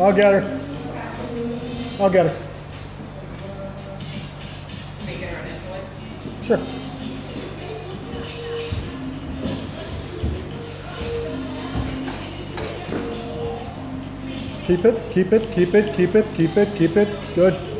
I'll get her. I'll get her. Sure. Keep it, keep it, keep it, keep it, keep it, keep it. Good.